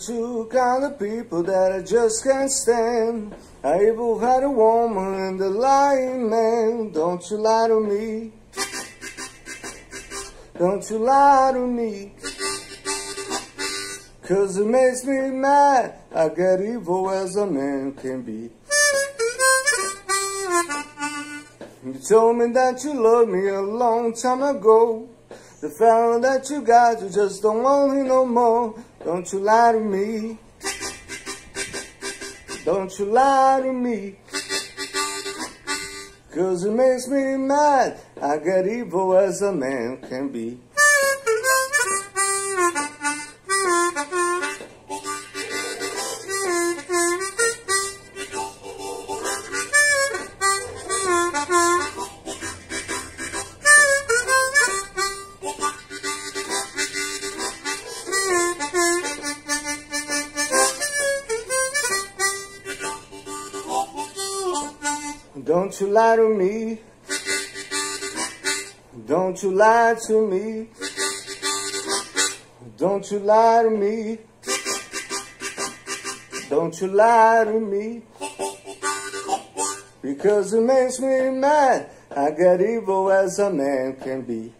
two kind of people that I just can't stand. I evil had a woman and a lying man. Don't you lie to me. Don't you lie to me. Cause it makes me mad. I get evil as a man can be. You told me that you loved me a long time ago. The fella that you got, you just don't want me no more. Don't you lie to me. Don't you lie to me. Cause it makes me mad. I get evil as a man can be. Don't you lie to me. Don't you lie to me. Don't you lie to me. Don't you lie to me. Because it makes me mad. I get evil as a man can be.